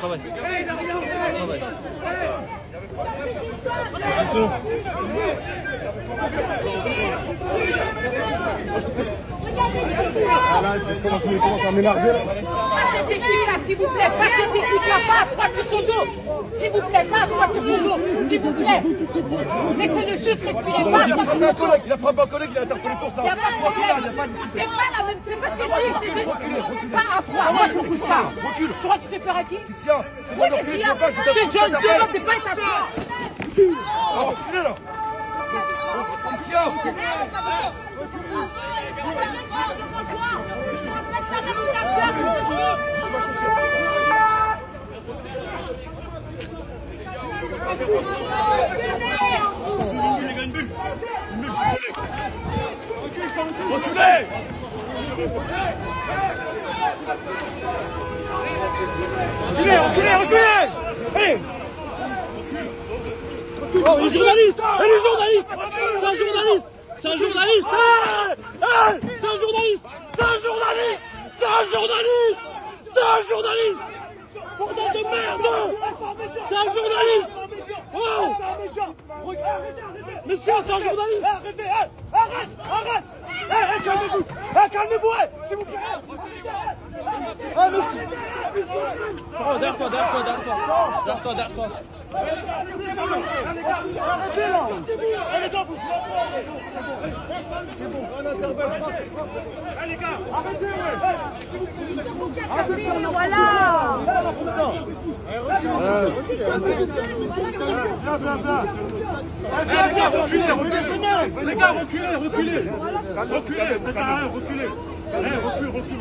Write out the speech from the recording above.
Travaille. Ah à m'énerver Pas cette équipe-là, s'il vous plaît. Pas cette équipe-là, pas à trois sur son dos. S'il vous plaît, pas à trois sur son dos. S'il vous plaît. Laissez-le juste respirer. Pas il a frappé un collègue, il a frappé un collègue, il a interpellé pour ça. Il n'y a pas de problème. Il n'y a pas de. C'est pas la même, c'est pas ce que je dis. Pas à trois. Moi, je ne bouge pas. Recule. Tu crois que tu fais peur à qui Christian, Oui, de pas à trois. Oh, reculez là Christian Reculez Reculez, reculez, reculez Allez Oh, les journalistes Et les journalistes C'est un journaliste C'est un journaliste C'est un journaliste C'est un journaliste C'est un journaliste C'est un journaliste Bordel de merde C'est un journaliste Oh Monsieur, c'est un journaliste Arrêtez Arrête Arrête. Eh, calmez-vous Eh, calmez-vous S'il vous plaît. Ah, monsieur Oh, derrière toi, derrière toi, derrière toi. Derrière toi, derrière toi Arrêtez là C'est bon, Eh, les gars, arrêtez, ouais Arrêtez Voilà les gars, reculez, reculez. Les gars, reculez, reculez Reculez, ça sert à rien, reculez recule, recule, recule